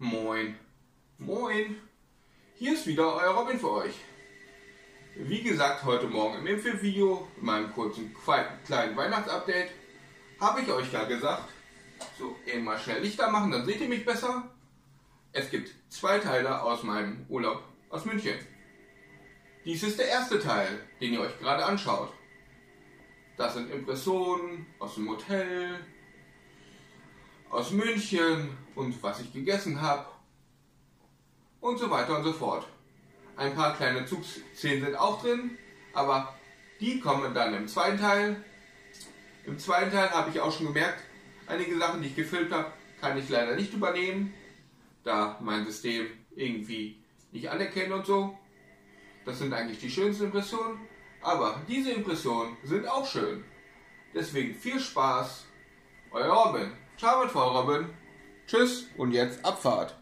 Moin. Moin. Hier ist wieder euer Robin für euch. Wie gesagt, heute Morgen im Impfvideo, in meinem kurzen kleinen Weihnachtsupdate, habe ich euch ja gesagt, so mal schnell Lichter machen, dann seht ihr mich besser. Es gibt zwei Teile aus meinem Urlaub aus München. Dies ist der erste Teil, den ihr euch gerade anschaut. Das sind Impressionen aus dem Hotel, aus München und was ich gegessen habe und so weiter und so fort. Ein paar kleine Zugszenen sind auch drin, aber die kommen dann im zweiten Teil. Im zweiten Teil habe ich auch schon gemerkt, einige Sachen, die ich gefilmt habe, kann ich leider nicht übernehmen, da mein System irgendwie nicht anerkennt und so. Das sind eigentlich die schönsten Impressionen, aber diese Impressionen sind auch schön. Deswegen viel Spaß, euer Robin. Mit Frau Robin. Tschüss und jetzt Abfahrt.